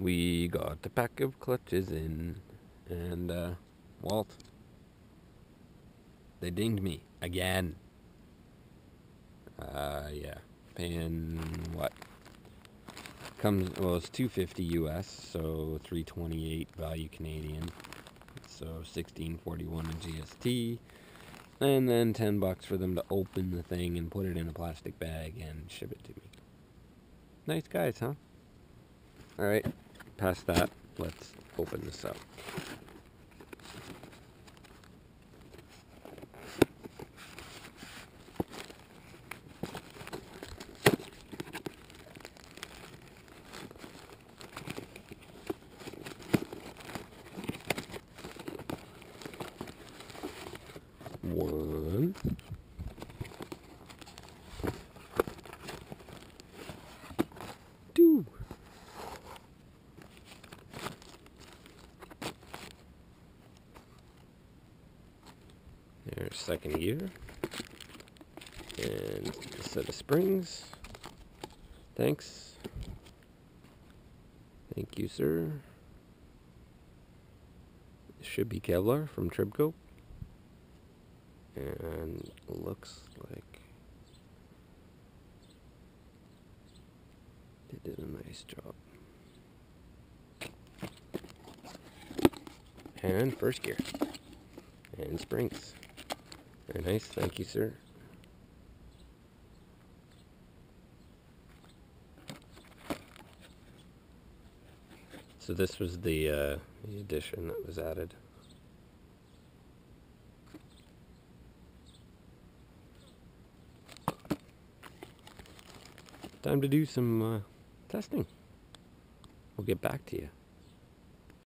We got a pack of clutches in, and uh, Walt, they dinged me again. Uh, yeah, paying what? Comes well, it's 250 US, so 328 value Canadian, so 1641 in GST, and then 10 bucks for them to open the thing and put it in a plastic bag and ship it to me. Nice guys, huh? All right past that, let's open this up. One. Two. There's second gear. And a set of springs. Thanks. Thank you, sir. This should be Kevlar from Tribco. And looks like they did a nice job. And first gear. And springs. Very nice, thank you, sir. So this was the, uh, the addition that was added. Time to do some uh, testing. We'll get back to you.